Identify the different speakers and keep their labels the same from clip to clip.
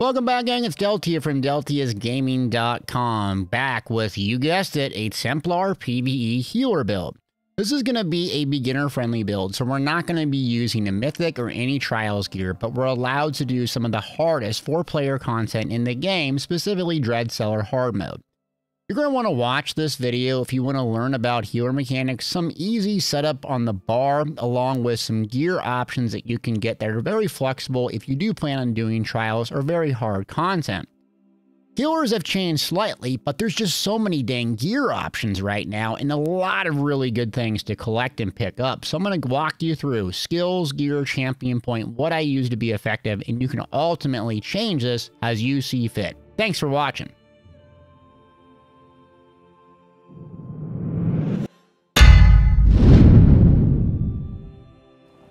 Speaker 1: Welcome back, gang. It's Deltia from DeltiasGaming.com. Back with, you guessed it, a Templar PvE healer build. This is going to be a beginner-friendly build, so we're not going to be using the Mythic or any Trials gear, but we're allowed to do some of the hardest four-player content in the game, specifically Dread Cellar hard mode. You're going to want to watch this video if you want to learn about healer mechanics, some easy setup on the bar, along with some gear options that you can get that are very flexible if you do plan on doing trials or very hard content. Healers have changed slightly, but there's just so many dang gear options right now and a lot of really good things to collect and pick up. So I'm going to walk you through skills, gear, champion point, what I use to be effective, and you can ultimately change this as you see fit. Thanks for watching.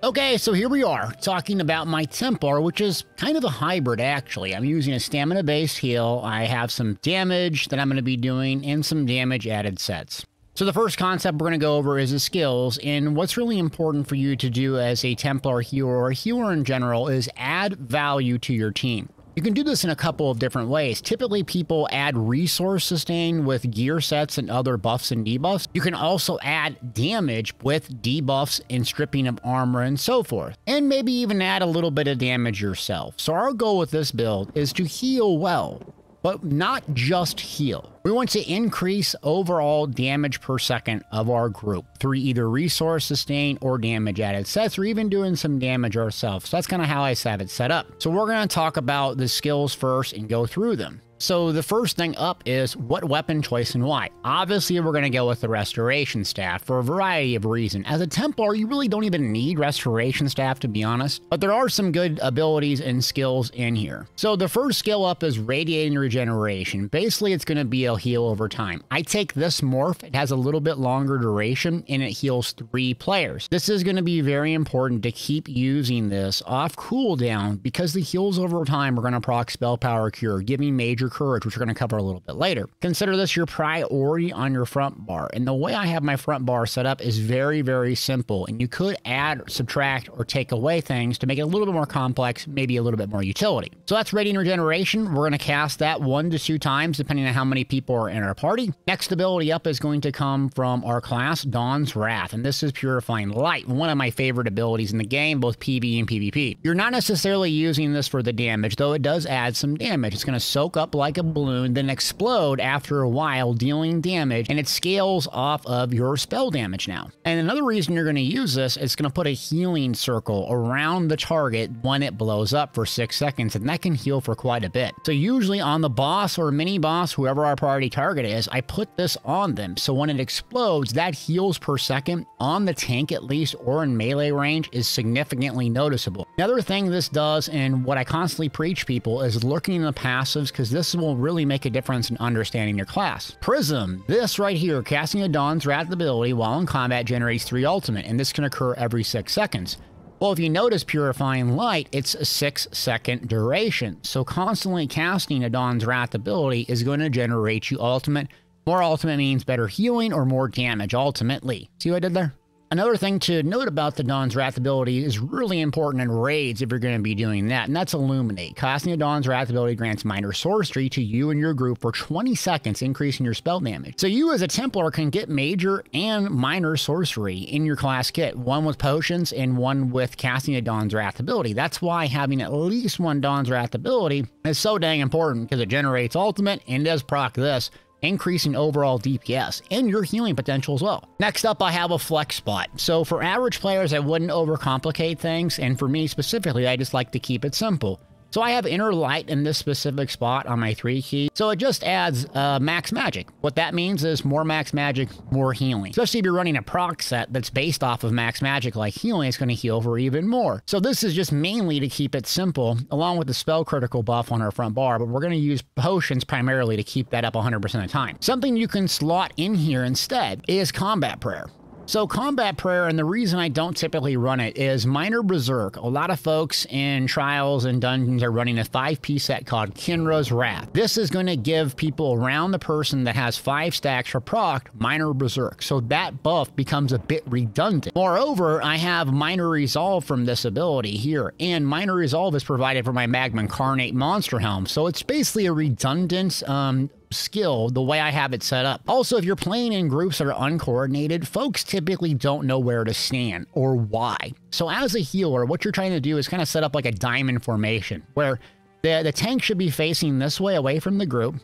Speaker 1: Okay, so here we are, talking about my Templar, which is kind of a hybrid, actually. I'm using a stamina-based heal. I have some damage that I'm going to be doing, and some damage-added sets. So the first concept we're going to go over is the skills, and what's really important for you to do as a Templar healer, or healer in general, is add value to your team. You can do this in a couple of different ways. Typically, people add resource sustain with gear sets and other buffs and debuffs. You can also add damage with debuffs and stripping of armor and so forth. And maybe even add a little bit of damage yourself. So our goal with this build is to heal well but not just heal. We want to increase overall damage per second of our group through either resource sustain or damage added sets or even doing some damage ourselves. So that's kind of how I have it set up. So we're going to talk about the skills first and go through them. So the first thing up is what weapon choice and why. Obviously, we're going to go with the Restoration Staff for a variety of reasons. As a Templar, you really don't even need Restoration Staff, to be honest, but there are some good abilities and skills in here. So the first skill up is Radiating Regeneration. Basically, it's going to be a heal over time. I take this morph. It has a little bit longer duration, and it heals three players. This is going to be very important to keep using this off cooldown because the heals over time are going to proc Spell Power Cure, giving major courage, which we're going to cover a little bit later. Consider this your priority on your front bar. And the way I have my front bar set up is very, very simple. And you could add, subtract, or take away things to make it a little bit more complex, maybe a little bit more utility. So that's Radiant Regeneration. We're going to cast that one to two times, depending on how many people are in our party. Next ability up is going to come from our class, Dawn's Wrath. And this is Purifying Light, one of my favorite abilities in the game, both PvE and PvP. You're not necessarily using this for the damage, though it does add some damage. It's going to soak up like a balloon, then explode after a while, dealing damage, and it scales off of your spell damage now. And another reason you're going to use this is going to put a healing circle around the target when it blows up for six seconds, and that can heal for quite a bit. So usually on the boss or mini boss, whoever our priority target is, I put this on them. So when it explodes, that heals per second on the tank at least, or in melee range, is significantly noticeable. Another thing this does, and what I constantly preach people, is looking in the passives, because this this will really make a difference in understanding your class. Prism, this right here, casting a Dawn's Wrath ability while in combat generates 3 ultimate, and this can occur every 6 seconds. Well, if you notice Purifying Light, it's a 6 second duration, so constantly casting a Dawn's Wrath ability is going to generate you ultimate. More ultimate means better healing or more damage ultimately. See what I did there? Another thing to note about the Dawn's Wrath ability is really important in raids if you're going to be doing that, and that's Illuminate. Casting a Dawn's Wrath ability grants minor sorcery to you and your group for 20 seconds, increasing your spell damage. So you as a Templar can get major and minor sorcery in your class kit, one with potions and one with casting a Dawn's Wrath ability. That's why having at least one Dawn's Wrath ability is so dang important, because it generates ultimate and does proc this, increasing overall DPS and your healing potential as well. Next up, I have a flex spot. So for average players, I wouldn't overcomplicate things, and for me specifically, I just like to keep it simple. So I have inner light in this specific spot on my 3 key. So it just adds uh, max magic. What that means is more max magic, more healing. Especially if you're running a proc set that's based off of max magic like healing, it's going to heal for even more. So this is just mainly to keep it simple, along with the spell critical buff on our front bar, but we're going to use potions primarily to keep that up 100% of the time. Something you can slot in here instead is combat prayer. So Combat Prayer, and the reason I don't typically run it is Minor Berserk. A lot of folks in Trials and Dungeons are running a 5p set called Kinras's Wrath. This is going to give people around the person that has 5 stacks for proc Minor Berserk, so that buff becomes a bit redundant. Moreover, I have Minor Resolve from this ability here, and Minor Resolve is provided for my Magma Incarnate Monster Helm, so it's basically a redundant um, skill the way I have it set up. Also, if you're playing in groups that are uncoordinated, folks typically don't know where to stand or why. So as a healer, what you're trying to do is kind of set up like a diamond formation where the, the tank should be facing this way away from the group.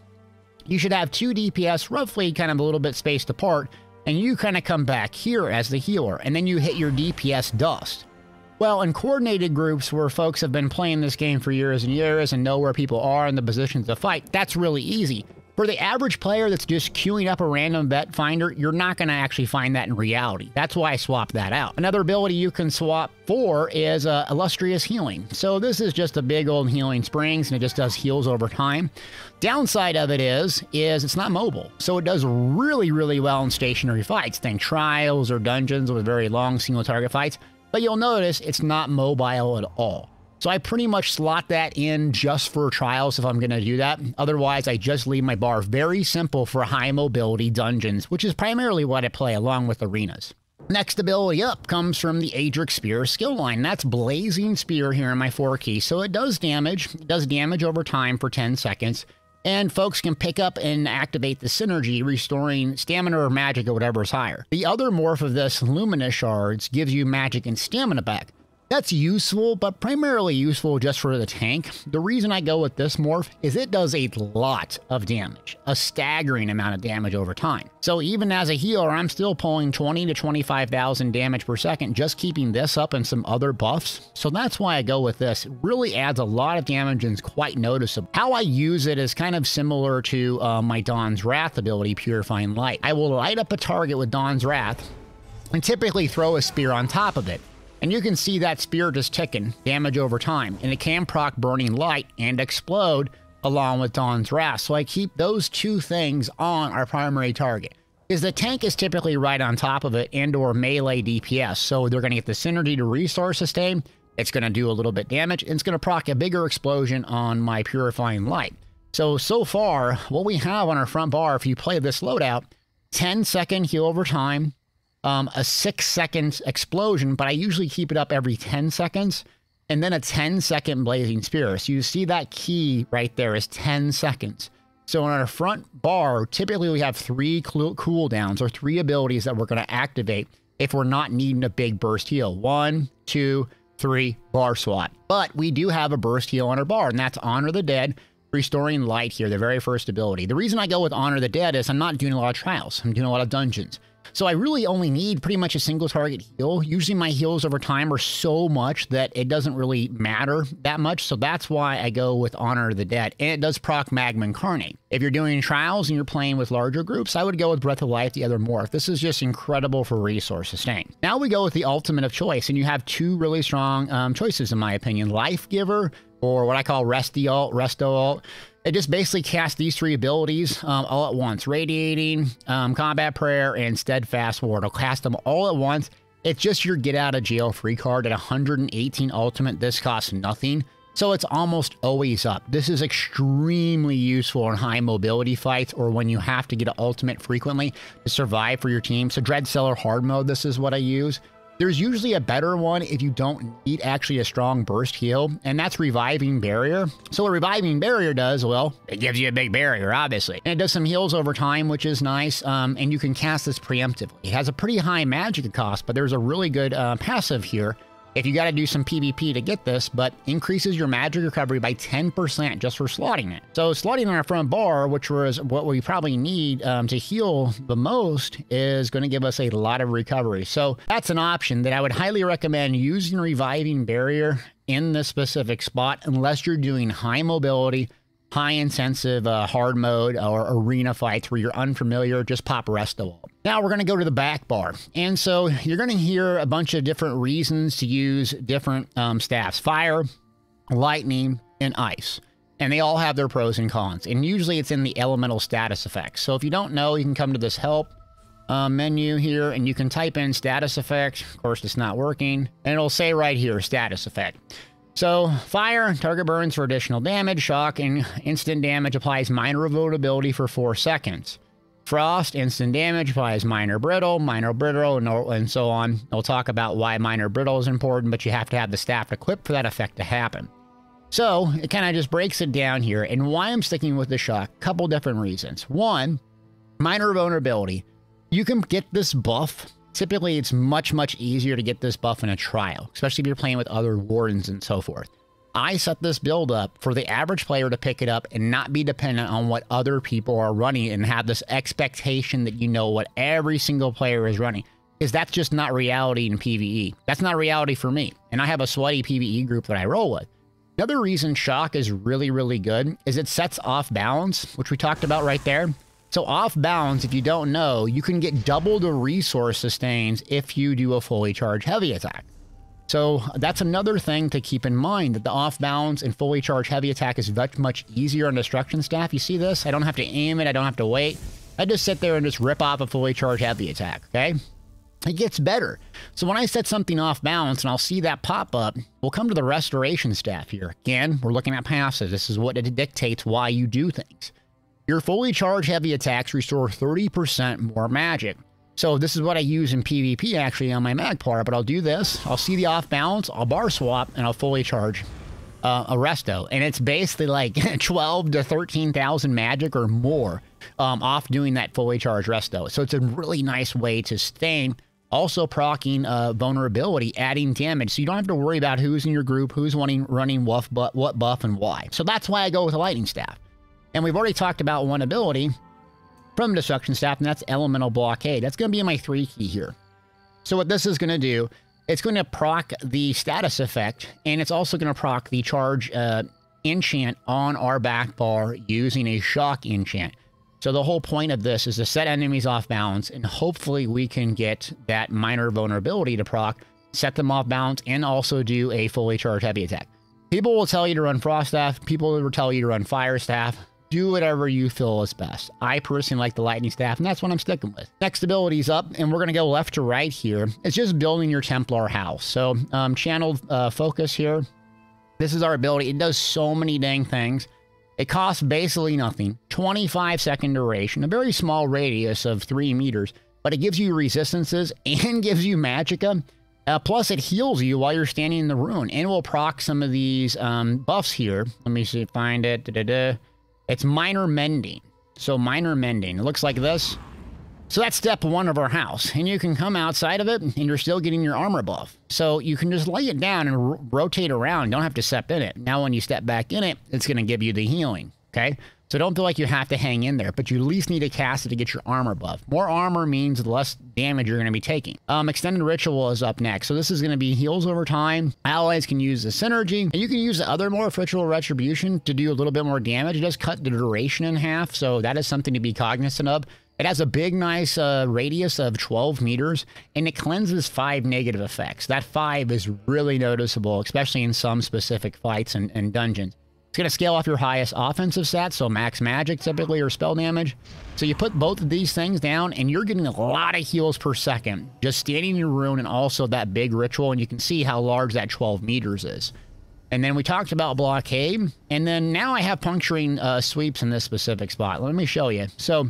Speaker 1: You should have two DPS roughly kind of a little bit spaced apart, and you kind of come back here as the healer, and then you hit your DPS dust. Well, in coordinated groups where folks have been playing this game for years and years and know where people are in the positions to fight, that's really easy. For the average player that's just queuing up a random bet finder, you're not going to actually find that in reality. That's why I swapped that out. Another ability you can swap for is uh, Illustrious Healing. So this is just a big old healing springs and it just does heals over time. Downside of it is, is it's not mobile. So it does really, really well in stationary fights. Think trials or dungeons with very long single target fights. But you'll notice it's not mobile at all. So I pretty much slot that in just for trials if I'm going to do that. Otherwise, I just leave my bar very simple for high mobility dungeons, which is primarily what I play along with arenas. Next ability up comes from the Aedric Spear skill line. That's Blazing Spear here in my 4 key. So it does damage. It does damage over time for 10 seconds. And folks can pick up and activate the synergy, restoring stamina or magic or whatever is higher. The other morph of this, Luminous Shards, gives you magic and stamina back. That's useful, but primarily useful just for the tank. The reason I go with this morph is it does a lot of damage, a staggering amount of damage over time. So even as a healer, I'm still pulling 20 to 25,000 damage per second just keeping this up and some other buffs. So that's why I go with this. It really adds a lot of damage and is quite noticeable. How I use it is kind of similar to uh, my Dawn's Wrath ability, Purifying Light. I will light up a target with Dawn's Wrath and typically throw a spear on top of it. And you can see that spear just ticking, damage over time, and it can proc Burning Light and explode along with Dawn's Wrath. So I keep those two things on our primary target. Is the tank is typically right on top of it and or melee DPS, so they're going to get the synergy to resource sustain. It's going to do a little bit damage, and it's going to proc a bigger explosion on my Purifying Light. So, so far, what we have on our front bar, if you play this loadout, 10 second heal over time, um, a six second explosion, but I usually keep it up every 10 seconds and then a 10 second blazing spear. So you see that key right there is 10 seconds. So on our front bar, typically we have three cooldowns or three abilities that we're going to activate if we're not needing a big burst heal. One, two, three, bar swat. But we do have a burst heal on our bar, and that's Honor the Dead, Restoring Light here, the very first ability. The reason I go with Honor the Dead is I'm not doing a lot of trials. I'm doing a lot of dungeons. So I really only need pretty much a single target heal. Usually my heals over time are so much that it doesn't really matter that much. So that's why I go with Honor of the Dead. And it does proc Magma Incarnate. If you're doing trials and you're playing with larger groups, I would go with Breath of Life, the other morph. This is just incredible for resource sustain. Now we go with the ultimate of choice, and you have two really strong um, choices in my opinion. Life Giver or what I call Resty Alt, Resto Alt. It just basically casts these three abilities um, all at once Radiating, um, Combat Prayer, and Steadfast Ward. It'll cast them all at once. It's just your get out of jail free card at 118 Ultimate. This costs nothing. So it's almost always up. This is extremely useful in high mobility fights or when you have to get an ultimate frequently to survive for your team. So Dread Cellar hard mode, this is what I use. There's usually a better one if you don't need actually a strong burst heal, and that's Reviving Barrier. So what Reviving Barrier does, well, it gives you a big barrier, obviously. And it does some heals over time, which is nice, um, and you can cast this preemptively. It has a pretty high magic cost, but there's a really good uh, passive here if you got to do some PvP to get this, but increases your magic recovery by 10% just for slotting it. So slotting on our front bar, which was what we probably need um, to heal the most, is going to give us a lot of recovery. So that's an option that I would highly recommend using Reviving Barrier in this specific spot, unless you're doing high mobility, high intensive uh, hard mode or arena fights where you're unfamiliar, just pop Resto Alt. Now we're going to go to the back bar. And so you're going to hear a bunch of different reasons to use different um, staffs. Fire, lightning, and ice. And they all have their pros and cons. And usually it's in the elemental status effects. So if you don't know, you can come to this help. uh, menu here and you can type in status effect. Of course, it's not working. And it'll say right here, status effect. So, fire, target burns for additional damage, shock, and instant damage applies minor vulnerability for 4 seconds. Frost, instant damage applies minor brittle, minor brittle, and, and so on. We'll talk about why minor brittle is important, but you have to have the staff equipped for that effect to happen. So, it kind of just breaks it down here, and why I'm sticking with the shock, couple different reasons. One, minor vulnerability. You can get this buff Typically, it's much, much easier to get this buff in a trial, especially if you're playing with other wardens and so forth. I set this build up for the average player to pick it up and not be dependent on what other people are running and have this expectation that you know what every single player is running. Because that's just not reality in PvE. That's not reality for me. And I have a sweaty PvE group that I roll with. Another reason Shock is really, really good is it sets off balance, which we talked about right there. So off balance, if you don't know, you can get double the resource sustains if you do a fully charged heavy attack. So that's another thing to keep in mind that the off balance and fully charged heavy attack is much, easier on destruction staff. You see this? I don't have to aim it. I don't have to wait. I just sit there and just rip off a fully charged heavy attack, okay? It gets better. So when I set something off balance and I'll see that pop up, we'll come to the restoration staff here. Again, we're looking at passives. This is what it dictates why you do things. Your fully charged heavy attacks restore 30% more magic. So this is what I use in PvP actually on my Magplar, but I'll do this. I'll see the off balance, I'll bar swap, and I'll fully charge uh, a resto. And it's basically like 12 to 13,000 magic or more um, off doing that fully charged resto. So it's a really nice way to sustain. Also procking uh, vulnerability, adding damage. So you don't have to worry about who's in your group, who's wanting, running what, what buff and why. So that's why I go with a lightning staff. And we've already talked about one ability from Destruction Staff, and that's Elemental Blockade. That's going to be my three key here. So what this is going to do, it's going to proc the status effect, and it's also going to proc the charge uh, enchant on our back bar using a shock enchant. So the whole point of this is to set enemies off balance, and hopefully we can get that minor vulnerability to proc, set them off balance, and also do a fully charged heavy attack. People will tell you to run Frost Staff, people will tell you to run Fire Staff do whatever you feel is best. I personally like the lightning staff, and that's what I'm sticking with. Next ability's up, and we're going to go left to right here. It's just building your Templar house. So um, channel uh, focus here. This is our ability. It does so many dang things. It costs basically nothing. 25 second duration, a very small radius of 3 meters, but it gives you resistances and gives you magicka. Uh, plus, it heals you while you're standing in the rune, and will proc some of these um, buffs here. Let me see, find it. Da -da -da. It's minor mending. So minor mending. It looks like this. So that's step one of our house. And you can come outside of it and you're still getting your armor buff. So you can just lay it down and rotate around. Don't have to step in it. Now when you step back in it, it's going to give you the healing. Okay? So don't feel like you have to hang in there, but you at least need to cast it to get your armor buff. More armor means less damage you're going to be taking. Um, Extended Ritual is up next. So this is going to be heals over time. Allies can use the synergy, and you can use the other more Ritual Retribution to do a little bit more damage. It does cut the duration in half, so that is something to be cognizant of. It has a big, nice uh, radius of 12 meters, and it cleanses five negative effects. That five is really noticeable, especially in some specific fights and, and dungeons. It's going to scale off your highest offensive stats, so max magic typically or spell damage. So you put both of these things down, and you're getting a lot of heals per second. Just standing in your rune and also that big ritual, and you can see how large that 12 meters is. And then we talked about blockade, and then now I have puncturing uh, sweeps in this specific spot. Let me show you. So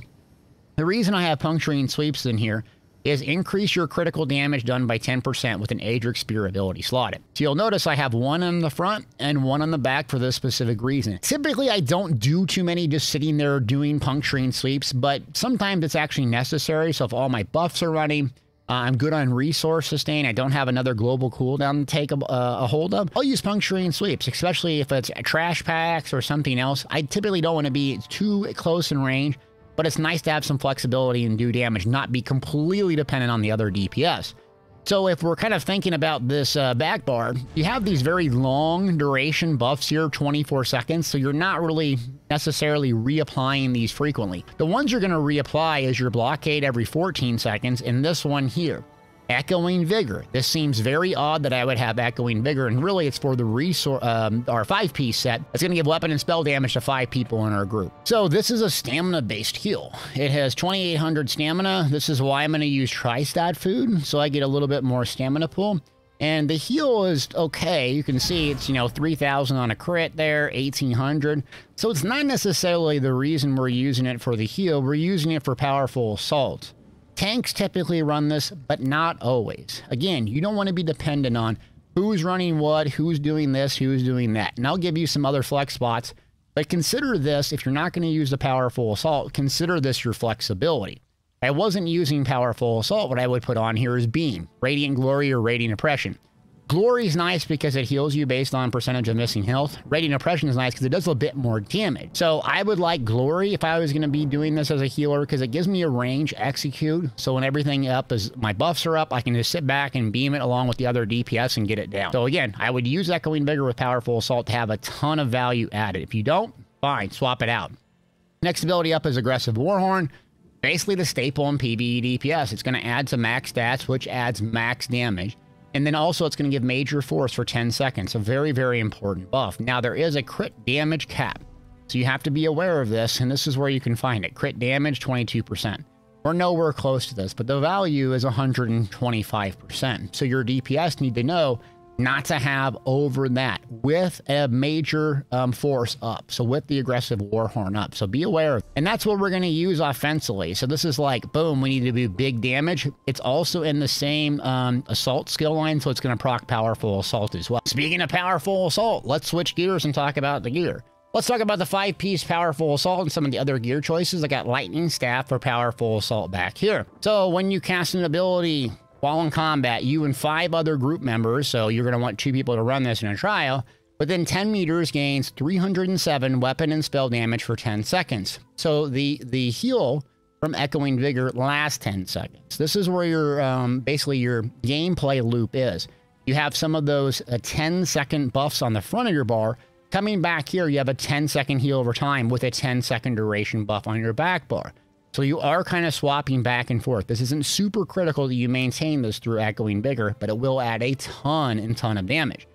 Speaker 1: the reason I have puncturing sweeps in here is increase your critical damage done by 10% with an Aedric Spear ability slotted. So you'll notice I have one on the front and one on the back for this specific reason. Typically, I don't do too many just sitting there doing puncturing sweeps, but sometimes it's actually necessary. So if all my buffs are running, uh, I'm good on resource sustain. I don't have another global cooldown to take a, uh, a, hold of. I'll use puncturing sweeps, especially if it's trash packs or something else. I typically don't want to be too close in range but it's nice to have some flexibility and do damage, not be completely dependent on the other DPS. So if we're kind of thinking about this uh, back bar, you have these very long duration buffs here, 24 seconds, so you're not really necessarily reapplying these frequently. The ones you're going to reapply is your blockade every 14 seconds and this one here. Echoing Vigor. This seems very odd that I would have Echoing Vigor, and really it's for the resource, um, our five piece set. It's going to give weapon and spell damage to five people in our group. So this is a stamina based heal. It has 2800 stamina. This is why I'm going to use Tri-Stat food, so I get a little bit more stamina pool. And the heal is okay. You can see it's, you know, 3,000 on a crit there, 1,800. So it's not necessarily the reason we're using it for the heal. We're using it for powerful assault. Tanks typically run this, but not always. Again, you don't want to be dependent on who's running what, who's doing this, who's doing that. And I'll give you some other flex spots, but consider this, if you're not going to use the powerful assault, consider this your flexibility. I wasn't using Powerful Assault. What I would put on here is Beam, Radiant Glory or Radiant Oppression. Glory is nice because it heals you based on percentage of missing health. Radiant Oppression is nice because it does a bit more damage. So I would like Glory if I was going to be doing this as a healer because it gives me a range execute. So when everything up is my buffs are up, I can just sit back and beam it along with the other DPS and get it down. So again, I would use Echoing Vigor with Powerful Assault to have a ton of value added. If you don't, fine, swap it out. Next ability up is Aggressive Warhorn basically the staple in PvE DPS. It's going to add some max stats, which adds max damage. And then also it's going to give major force for 10 seconds. A very, very important buff. Now, there is a crit damage cap. So you have to be aware of this, and this is where you can find it. Crit damage, 22%. We're nowhere close to this, but the value is 125%. So your DPS need to know not to have over that with a major um, force up. So with the aggressive Warhorn up. So be aware. Of, and that's what we're going to use offensively. So this is like, boom, we need to do big damage. It's also in the same um, assault skill line. So it's going to proc powerful assault as well. Speaking of powerful assault, let's switch gears and talk about the gear. Let's talk about the five-piece powerful assault and some of the other gear choices. I got lightning staff for powerful assault back here. So when you cast an ability while in combat, you and five other group members, so you're going to want two people to run this in a trial, within 10 meters gains 307 weapon and spell damage for 10 seconds. So the, the heal from Echoing Vigor lasts 10 seconds. This is where your um, basically your gameplay loop is. You have some of those uh, 10 second buffs on the front of your bar. Coming back here, you have a 10 second heal over time with a 10 second duration buff on your back bar. So you are kind of swapping back and forth. This isn't super critical that you maintain this through going bigger, but it will add a ton and ton of damage.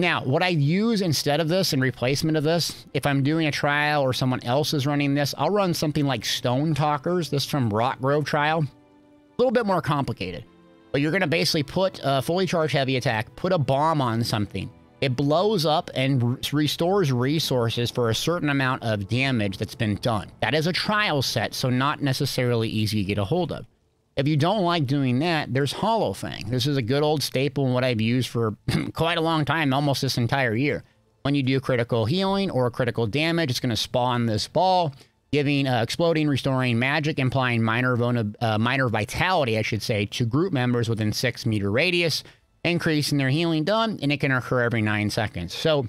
Speaker 1: Now, what I use instead of this in replacement of this, if I'm doing a trial or someone else is running this, I'll run something like Stone Talkers, this from Rockgrove trial. A little bit more complicated. But you're going to basically put a fully charged heavy attack, put a bomb on something, it blows up and restores resources for a certain amount of damage that's been done. That is a trial set, so not necessarily easy to get a hold of. If you don't like doing that, there's Hollowfang. This is a good old staple and what I've used for quite a long time, almost this entire year. When you do critical healing or critical damage, it's going to spawn this ball, giving uh, exploding, restoring magic, implying minor, uh, minor vitality, I should say, to group members within six meter radius increase in their healing done, and it can occur every nine seconds. So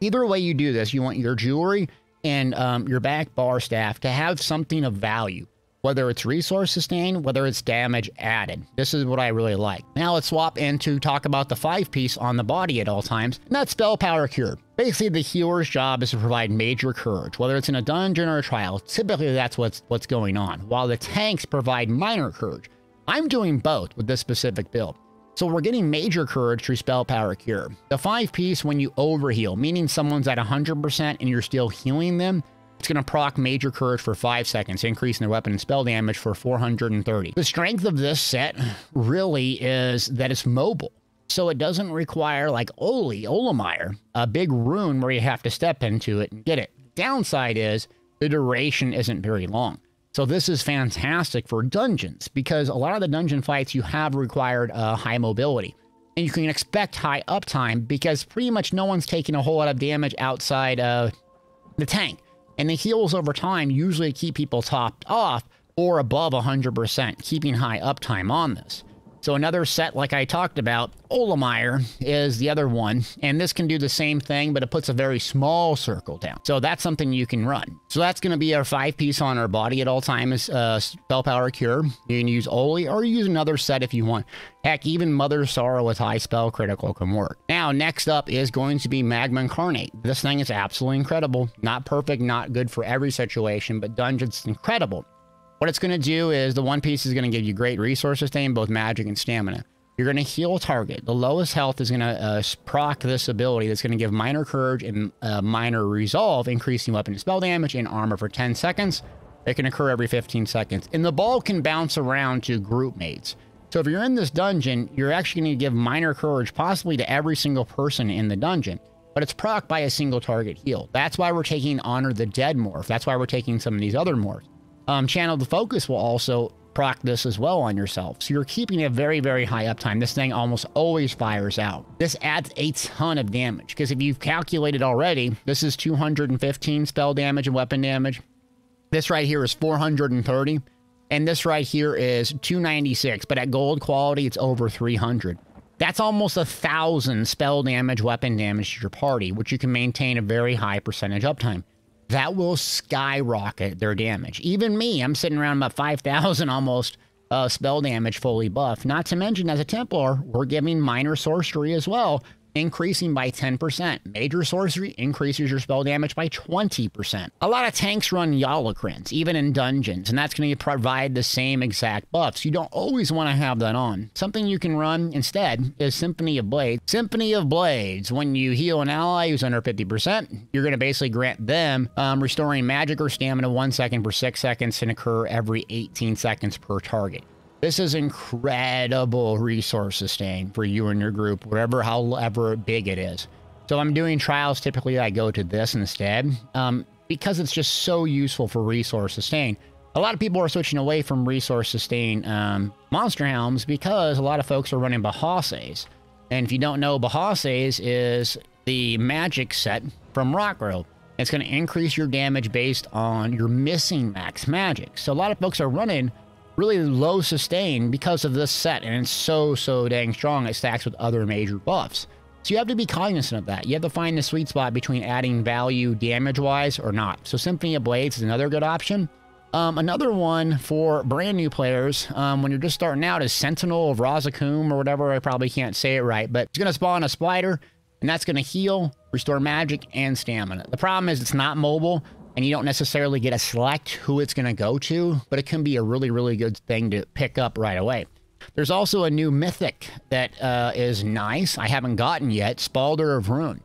Speaker 1: either way you do this, you want your jewelry and um, your back bar staff to have something of value, whether it's resource sustained, whether it's damage added. This is what I really like. Now let's swap into talk about the five piece on the body at all times, and that's spell power cure. Basically, the healer's job is to provide major courage, whether it's in a dungeon or a trial. Typically, that's what's what's going on. While the tanks provide minor courage. I'm doing both with this specific build. So we're getting major courage through spell power cure. The five piece when you overheal, meaning someone's at 100% and you're still healing them, it's going to proc major courage for 5 seconds, increasing their weapon and spell damage for 430. The strength of this set really is that it's mobile. So it doesn't require, like Oli, Olimire, a big rune where you have to step into it and get it. Downside is the duration isn't very long. So this is fantastic for dungeons because a lot of the dungeon fights you have required uh, high mobility. And you can expect high uptime because pretty much no one's taking a whole lot of damage outside uh, the tank. And the heals over time usually keep people topped off or above 100%, keeping high uptime on this. So another set, like I talked about, Olimire is the other one. And this can do the same thing, but it puts a very small circle down. So that's something you can run. So that's going to be our five piece on our body at all times, uh, Spell Power Cure. You can use Oli or use another set if you want. Heck, even Mother Sorrow with high spell critical can work. Now, next up is going to be Magma Incarnate. This thing is absolutely incredible. Not perfect, not good for every situation, but Dungeon's incredible. What it's going to do is the one piece is going to give you great resource sustain, both magic and stamina. You're going to heal target. The lowest health is going to uh, proc this ability that's going to give minor courage and uh, minor resolve, increasing weapon and spell damage and armor for 10 seconds. It can occur every 15 seconds. And the ball can bounce around to group mates. So if you're in this dungeon, you're actually going to give minor courage possibly to every single person in the dungeon. But it's proc by a single target heal. That's why we're taking Honor the Dead morph. That's why we're taking some of these other morphs. Um, Channel the Focus will also proc this as well on yourself. So you're keeping a very, very high uptime. This thing almost always fires out. This adds a ton of damage because if you've calculated already, this is 215 spell damage and weapon damage. This right here is 430. And this right here is 296, but at gold quality, it's over 300. That's almost a thousand spell damage, weapon damage to your party, which you can maintain a very high percentage uptime that will skyrocket their damage. Even me, I'm sitting around about 5,000 almost uh, spell damage fully buff. Not to mention, as a Templar, we're giving minor sorcery as well increasing by 10%. Major sorcery increases your spell damage by 20%. A lot of tanks run Yolnahkriins, even in dungeons, and that's going to provide the same exact buffs. You don't always want to have that on. Something you can run instead is Symphony of Blades. Symphony of Blades, when you heal an ally who's under 50%, you're going to basically grant them um, restoring magic or stamina one second per six seconds and occur every 18 seconds per target. This is incredible resource sustain for you and your group, whatever, however big it is. So I'm doing trials. Typically, I go to this instead um, because it's just so useful for resource sustain. A lot of people are switching away from resource sustain um, monster helms because a lot of folks are running Bahsei's. And if you don't know, Bahsei's is the magic set from Rockgrove. It's going to increase your damage based on your missing max magic. So a lot of folks are running really low sustain because of this set, and it's so, so dang strong it stacks with other major buffs. So you have to be cognizant of that. You have to find the sweet spot between adding value damage-wise or not. So Symphony of Blades is another good option. Um, another one for brand new players, um, when you're just starting out, is Sentinel of Razakum or whatever. I probably can't say it right, but it's going to spawn a spider, and that's going to heal, restore magic, and stamina. The problem is it's not mobile, and you don't necessarily get to select who it's going to go to, but it can be a really, really good thing to pick up right away. There's also a new mythic that uh, is nice. I haven't gotten yet, Spaulder of Ruin.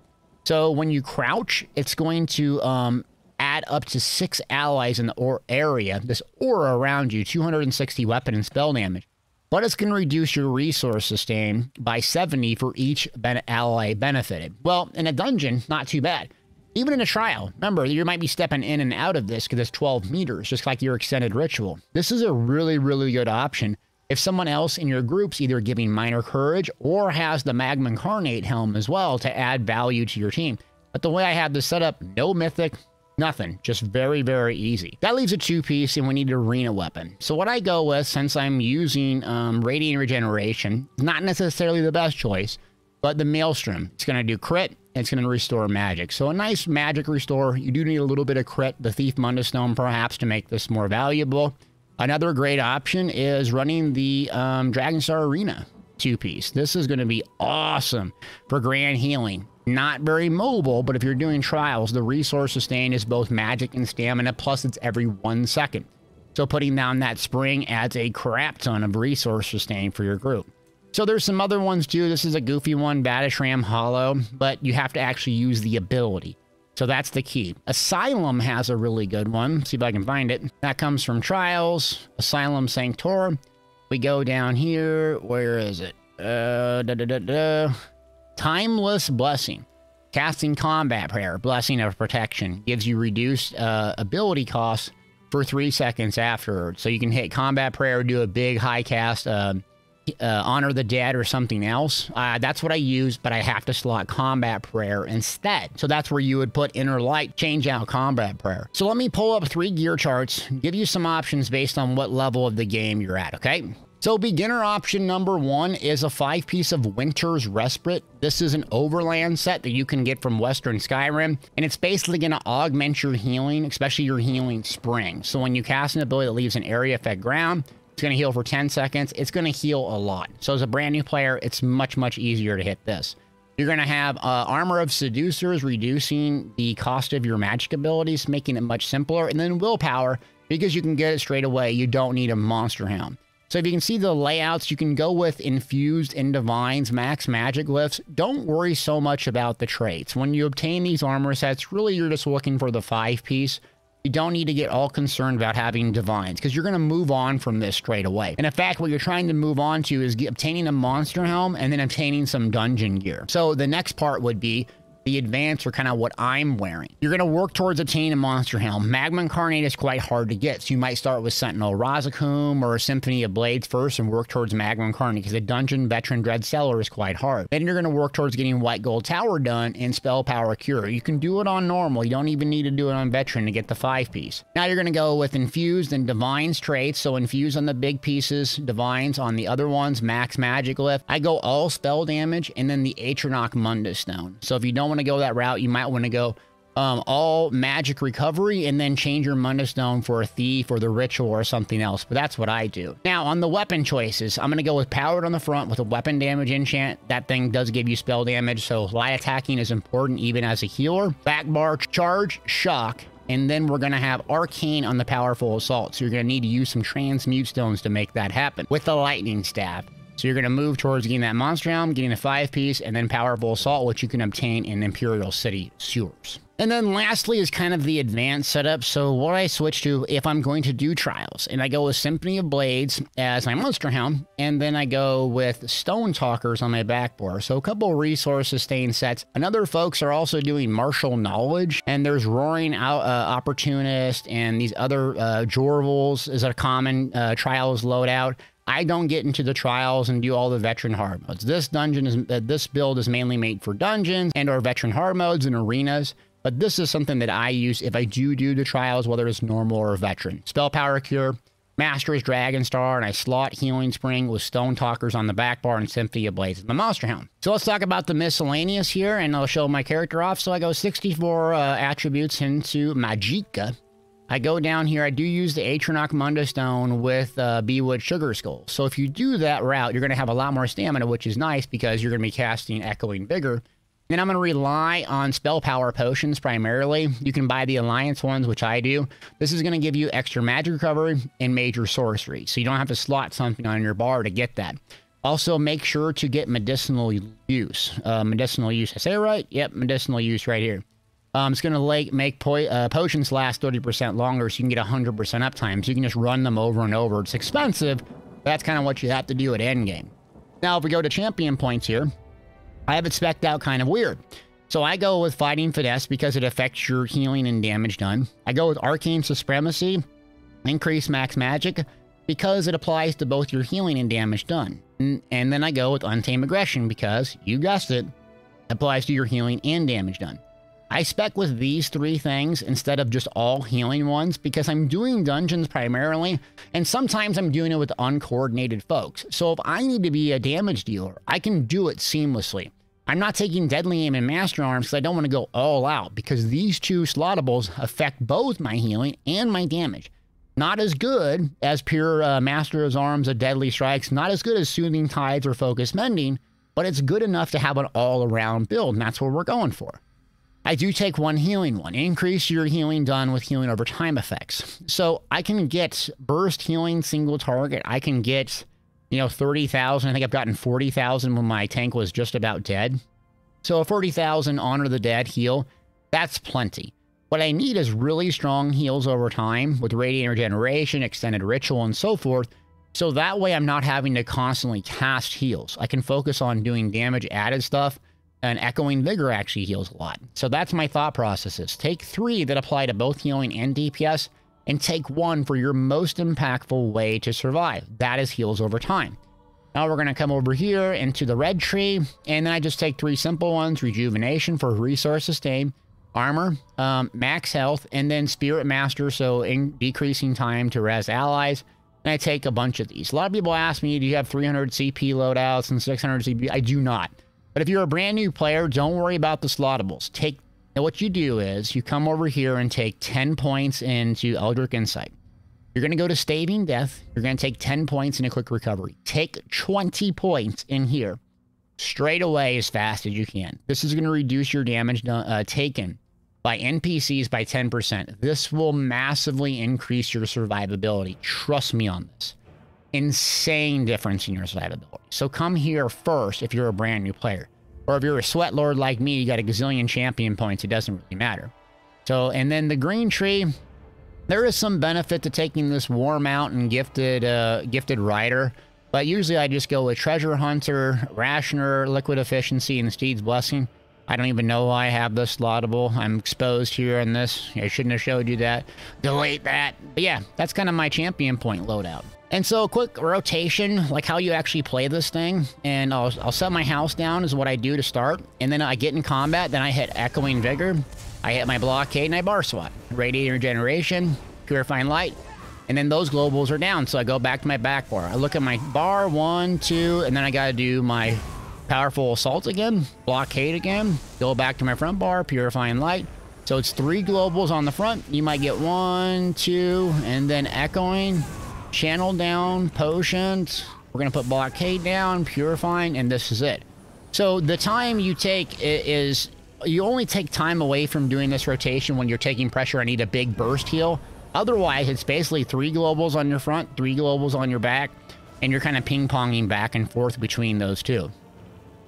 Speaker 1: So when you crouch, it's going to um, add up to six allies in the or area, this aura around you, 260 weapon and spell damage. But it's going to reduce your resource sustain by 70 for each ben ally benefited. Well, in a dungeon, not too bad. Even in a trial, remember, you might be stepping in and out of this because it's 12 meters, just like your extended ritual. This is a really, really good option if someone else in your group's either giving minor courage or has the Magma Incarnate helm as well to add value to your team. But the way I have this set up, no mythic, nothing. Just very, very easy. That leaves a two-piece and we need an arena weapon. So what I go with, since I'm using um, Radiant Regeneration, not necessarily the best choice, but the Maelstrom, it's going to do crit, it's going to restore magic. So a nice magic restore. You do need a little bit of crit, the Thief Mundus Stone perhaps, to make this more valuable. Another great option is running the um, Dragonstar Arena two-piece. This is going to be awesome for grand healing. Not very mobile, but if you're doing trials, the resource sustain is both magic and stamina, plus it's every one second. So putting down that spring adds a crap ton of resource sustain for your group. So there's some other ones too. This is a goofy one, Vateshran Hollow, but you have to actually use the ability. So that's the key. Asylum has a really good one. See if I can find it. That comes from Trials, Asylum Sanctorium. We go down here. Where is it? Uh, da, da, da, da. Timeless Blessing. Casting Combat Prayer, Blessing of Protection, gives you reduced uh, ability costs for three seconds afterwards. So you can hit Combat Prayer, do a big high cast, uh, uh, honor the dead or something else. Uh, that's what I use, but I have to slot combat prayer instead. So that's where you would put inner light, change out combat prayer. So let me pull up three gear charts, give you some options based on what level of the game you're at, okay? So beginner option number one is a five piece of Winter's Respite. This is an overland set that you can get from Western Skyrim, and it's basically going to augment your healing, especially your healing spring. So when you cast an ability that leaves an area effect ground, it's going to heal for 10 seconds. It's going to heal a lot. So as a brand new player, it's much, much easier to hit this. You're going to have uh, Armor of Seducers, reducing the cost of your magic abilities, making it much simpler. And then Willpower, because you can get it straight away. You don't need a Monster Helm. So if you can see the layouts, you can go with Infused and Divines Max Magic Glyphs. Don't worry so much about the traits. When you obtain these armor sets, really you're just looking for the five piece. You don't need to get all concerned about having divines because you're going to move on from this straight away. And in fact, what you're trying to move on to is obtaining a monster helm and then obtaining some dungeon gear. So the next part would be the advance are kind of what I'm wearing. You're going to work towards obtaining a monster helm. Magma Incarnate is quite hard to get, so you might start with Sentinel Razakum or Symphony of Blades first and work towards Magma Incarnate because the Dungeon Veteran Dread Cellar is quite hard. Then you're going to work towards getting White Gold Tower done and Spell Power Cure. You can do it on normal. You don't even need to do it on Veteran to get the five piece. Now you're going to go with Infused and Divines traits. So Infuse on the big pieces, Divines on the other ones, Max Magic Lift. I go all spell damage and then the Atronach Mundus Stone. So if you don't want to go that route, you might want to go um, all magic recovery and then change your Mundus Stone for a thief or the ritual or something else. But that's what I do. Now, on the weapon choices, I'm going to go with powered on the front with a weapon damage enchant. That thing does give you spell damage, so light attacking is important even as a healer. Back bar, charge, shock, and then we're going to have Arcane on the Powerful Assault. So you're going to need to use some Transmute Stones to make that happen. With the Lightning Staff. So you're going to move towards getting that Monster Helm, getting the five piece, and then Powerful Assault, which you can obtain in Imperial City sewers. And then lastly is kind of the advanced setup. So what I switch to if I'm going to do trials, and I go with Symphony of Blades as my Monster Helm, and then I go with Stone Talkers on my backboard. So a couple resource sustain sets. Another folks are also doing Martial Knowledge, and there's Roaring out, uh, Opportunist and these other uh, Jorvuld's is a common uh, trials loadout. I don't get into the trials and do all the veteran hard modes. This dungeon is uh, this build is mainly made for dungeons and or veteran hard modes and arenas. But this is something that I use if I do do the trials, whether it's normal or veteran. Spell Power Cure, Master's Dragon Star, and I slot Healing Spring with Stone Talkers on the back bar and Symphony of Blades, the Monster Helm. So let's talk about the miscellaneous here, and I'll show my character off. So I go 64 uh, attributes into Magicka, I go down here, I do use the Atronach Mundus Stone with uh, Bewood Sugar Skull. So if you do that route, you're going to have a lot more stamina, which is nice because you're going to be casting Echoing Vigor. Then I'm going to rely on spell power potions primarily. You can buy the Alliance ones, which I do. This is going to give you extra magic recovery and major sorcery, so you don't have to slot something on your bar to get that. Also, make sure to get medicinal use. Uh, medicinal use, I say it right? Yep, medicinal use right here. Um, it's going to make po uh, potions last 30% longer so you can get 100% uptime. So you can just run them over and over. It's expensive, that's kind of what you have to do at endgame. Now, if we go to champion points here, I have it specced out kind of weird. So I go with Fighting Finesse because it affects your healing and damage done. I go with Arcane Supremacy, Increase Max Magic, because it applies to both your healing and damage done. And, and then I go with Untamed Aggression because, you guessed it, applies to your healing and damage done. I spec with these three things instead of just all healing ones because I'm doing dungeons primarily, and sometimes I'm doing it with uncoordinated folks. So if I need to be a damage dealer, I can do it seamlessly. I'm not taking Deadly Aim and Master Arms because I don't want to go all out because these two slottables affect both my healing and my damage. Not as good as pure uh, Master's Arms or Deadly Strikes, not as good as Soothing Tides or Focus Mending, but it's good enough to have an all-around build, and that's what we're going for. I do take one healing one. Increase your healing done with healing over time effects. So I can get burst healing single target. I can get, you know, 30,000. I think I've gotten 40,000 when my tank was just about dead. So a 40,000 honor the dead heal, that's plenty. What I need is really strong heals over time with radiant regeneration, extended ritual, and so forth. So that way I'm not having to constantly cast heals. I can focus on doing damage added stuff and Echoing Vigor actually heals a lot. So that's my thought processes. Take three that apply to both healing and DPS, and take one for your most impactful way to survive. That is heals over time. Now we're going to come over here into the red tree, and then I just take three simple ones, Rejuvenation for Resource Sustain, Armor, um, Max Health, and then Spirit Master, so in decreasing time to res allies. And I take a bunch of these. A lot of people ask me, do you have 300 CP loadouts and 600 CP? I do not. But if you're a brand new player, don't worry about the slottables. Take what you do is you come over here and take 10 points into Eldritch Insight. You're going to go to Staving Death. You're going to take 10 points in a quick recovery. Take 20 points in here straight away as fast as you can. This is going to reduce your damage uh, taken by NPCs by 10%. This will massively increase your survivability. Trust me on this. Insane difference in your survivability. So come here first if you're a brand new player. Or if you're a sweat lord like me, you got a gazillion champion points, it doesn't really matter. So, and then the green tree, there is some benefit to taking this warm out and gifted, uh, gifted rider. But usually I just go with Treasure Hunter, Rationer, Liquid Efficiency, and Steed's Blessing. I don't even know why I have this slottable. I'm exposed here in this. I shouldn't have showed you that. Delete that. But yeah, that's kind of my champion point loadout. And so a quick rotation, like how you actually play this thing. And I'll, I'll set my house down is what I do to start. And then I get in combat, then I hit Echoing Vigor. I hit my blockade and I bar swat. Radiant Regeneration, Purifying Light, and then those globals are down. So I go back to my back bar. I look at my bar, one, two, and then I got to do my powerful assault again, blockade again, go back to my front bar, purifying light. So it's three globals on the front. You might get one, two, and then echoing, channel down, potions. We're going to put blockade down, purifying, and this is it. So the time you take is, you only take time away from doing this rotation when you're taking pressure. I need a big burst heal. Otherwise, it's basically three globals on your front, three globals on your back, and you're kind of ping-ponging back and forth between those two.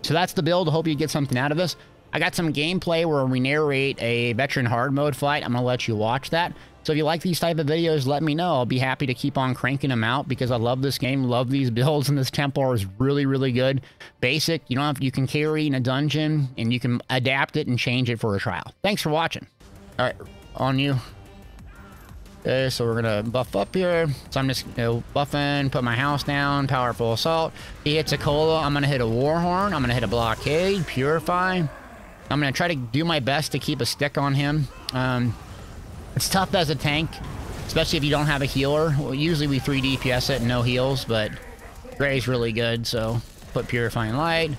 Speaker 1: So that's the build. Hope you get something out of this. I got some gameplay where we narrate a veteran hard mode fight. I'm going to let you watch that. So if you like these type of videos, let me know. I'll be happy to keep on cranking them out because I love this game, love these builds, and this Templar is really, really good. Basic, you don't have, you can carry in a dungeon, and you can adapt it and change it for a trial. Thanks for watching. All right, on you. Okay, so we're gonna buff up here. So I'm just you know, buffing, put my house down, powerful assault. He hits a cola, I'm gonna hit a warhorn, I'm gonna hit a blockade, purify. I'm gonna try to do my best to keep a stick on him. Um, it's tough as a tank, especially if you don't have a healer. Well, usually we 3 DPS it and no heals, but Gray's really good, so put purifying light.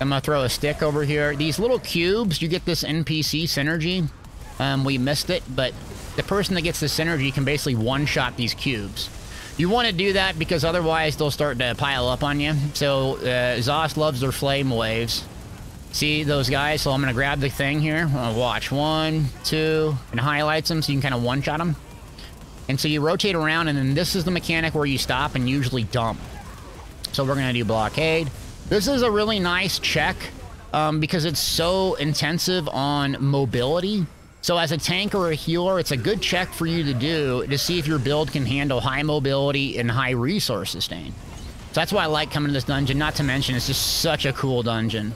Speaker 1: I'm gonna throw a stick over here. These little cubes, you get this NPC synergy. Um, we missed it, but the person that gets the synergy can basically one-shot these cubes. You want to do that because otherwise they'll start to pile up on you. So uh, Zoss loves their flame waves. See those guys? So I'm going to grab the thing here. watch. One, two, and highlights them so you can kind of one-shot them. And so you rotate around, and then this is the mechanic where you stop and usually dump. So we're going to do blockade. This is a really nice check um, because it's so intensive on mobility. So as a tank or a healer, it's a good check for you to do to see if your build can handle high mobility and high resource sustain. So that's why I like coming to this dungeon, not to mention it's just such a cool dungeon.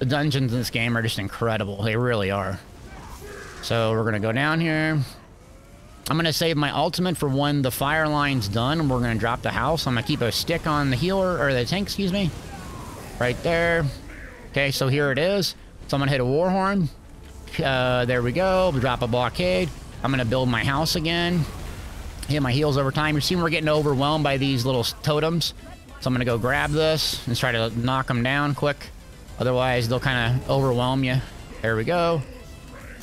Speaker 1: The dungeons in this game are just incredible. They really are. So we're going to go down here. I'm going to save my ultimate for when the fire line's done. We're going to drop the house. I'm going to keep a stick on the healer, or the tank, excuse me. Right there. Okay, so here it is. So I'm going to hit a Warhorn. Uh, there we go. Drop a blockade. I'm going to build my house again. Hit my heals over time. You're seeing we're getting overwhelmed by these little totems. So I'm going to go grab this and try to knock them down quick. Otherwise, they'll kind of overwhelm you. There we go.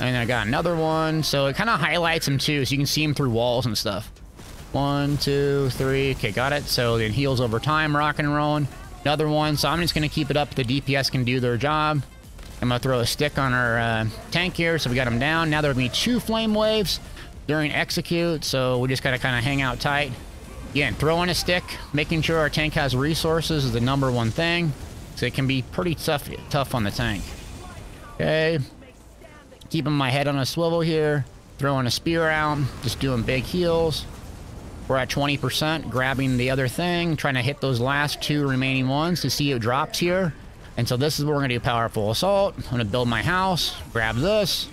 Speaker 1: And I got another one. So it kind of highlights them too, so you can see them through walls and stuff. One, two, three. Okay, got it. So then heals over time, rocking and rolling. Another one. So I'm just going to keep it up. The DPS can do their job. I'm going to throw a stick on our uh, tank here, so we got him down. Now there'll be two flame waves during execute, so we just got to kind of hang out tight. Again, throwing a stick, making sure our tank has resources is the number one thing. So it can be pretty tough, tough on the tank. Okay. Keeping my head on a swivel here. Throwing a spear out. Just doing big heals. We're at 20%. Grabbing the other thing. Trying to hit those last two remaining ones to see who drops here. And so this is what we're going to do, Powerful Assault. I'm to build my house, grab this,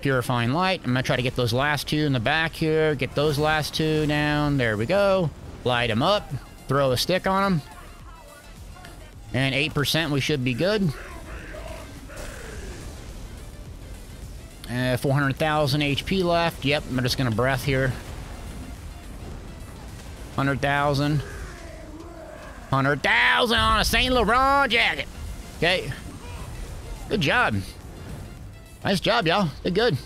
Speaker 1: Purifying Light. I'm to try to get those last two in the back here, get those last two down. There we go. Light them up, throw a stick on them. And 8% we should be good. Uh, 400,000 HP left. Yep, I'm just going to breath here. 100,000. 100,000 on a Saint Laurent jacket. Okay. Good job. Nice job, y'all. Did good.